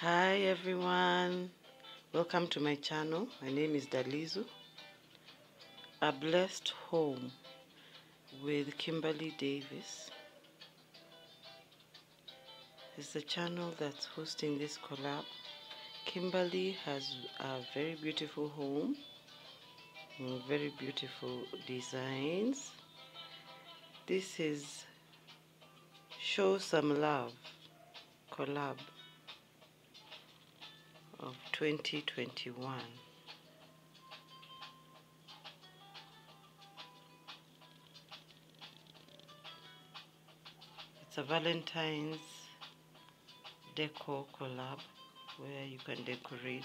Hi everyone, welcome to my channel. My name is Dalidzu. A Blessed Home with Kimberly Davis is the channel that's hosting this collab. Kimberly has a very beautiful home, very beautiful designs. This is Show Some Love collab 2021. It's a Valentine's decor collab where you can decorate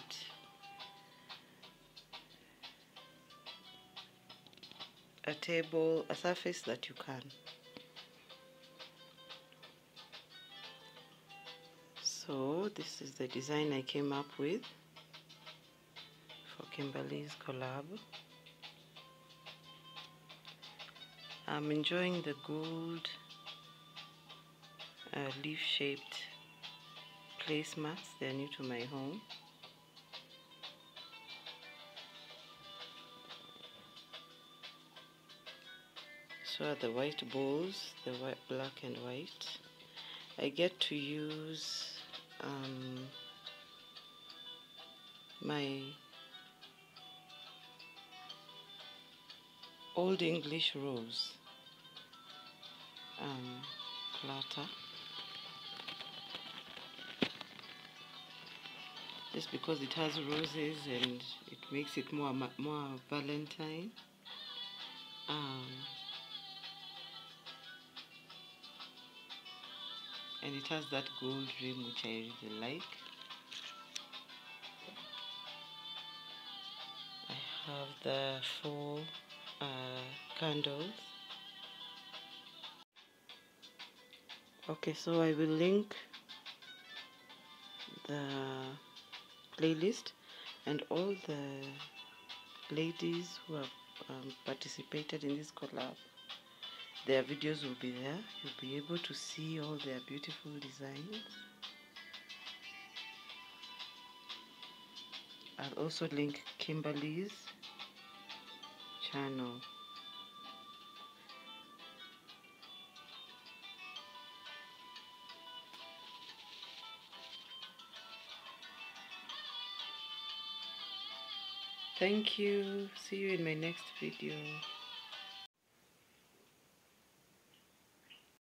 a table, a surface that you can. So this is the design I came up with for Kimberly's collab. I'm enjoying the gold uh, leaf-shaped placemats. They're new to my home. So are the white bowls, the white, black and white. I get to use um, my Old English rose um. Just because it has roses and it makes it more more Valentine. Um, and it has that gold rim which I really like. I have the four uh, candles. Okay, so I will link the playlist and all the ladies who have um, participated in this collab their videos will be there you'll be able to see all their beautiful designs I'll also link Kimberly's channel Thank you. See you in my next video.